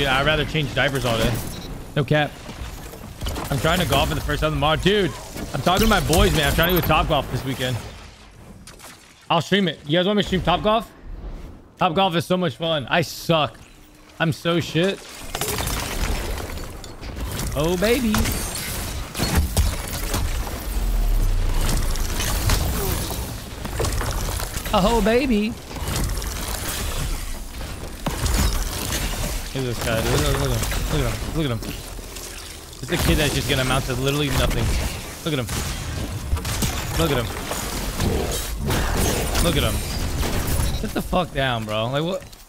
dude. I'd rather change diapers all day. No cap. I'm trying to golf for the first time tomorrow. Dude, I'm talking to my boys, man. I'm trying to go Top Golf this weekend. I'll stream it. You guys want me to stream Top Golf? Top Golf is so much fun. I suck. I'm so shit. Oh, baby. Oh, baby. Look at this guy. Look, look, at him. Look at him. Look at him. It's a kid that's just gonna amount to literally nothing. Look at him. Look at him. Look at him. Sit the fuck down, bro. Like what?